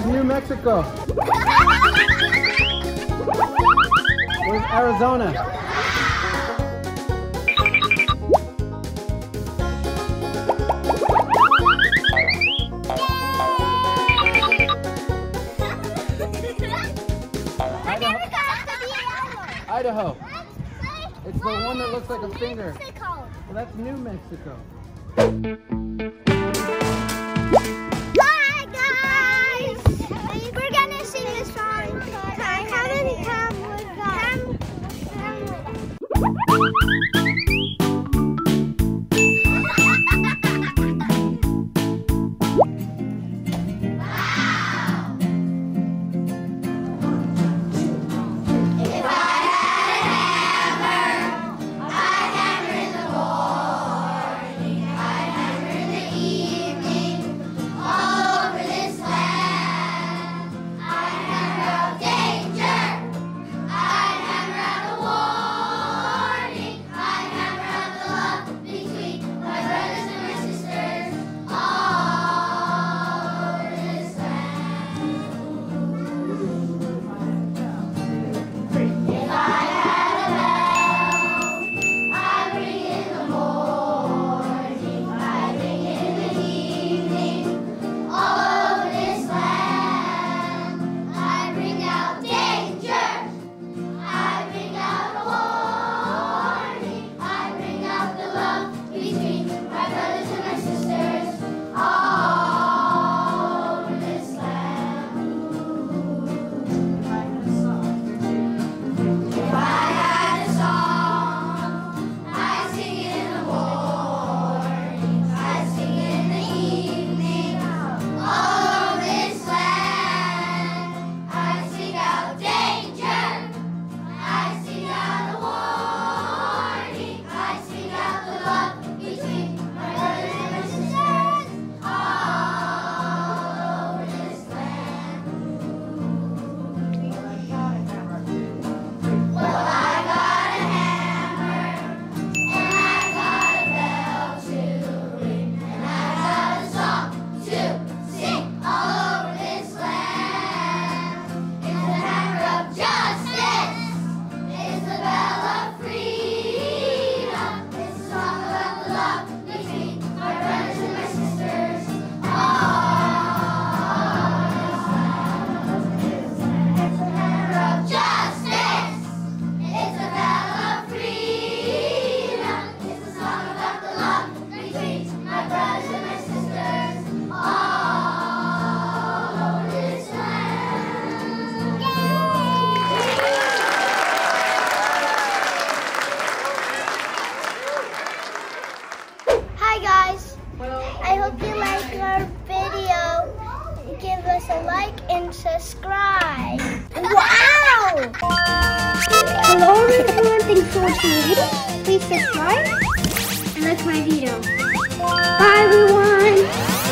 Where's New Mexico? Where's Arizona? Idaho. It's the one that looks like a finger. Well, that's New Mexico. our video, give us a like and subscribe. Wow! Hello everyone, thanks for watching the video. Please subscribe and like my video. Bye everyone!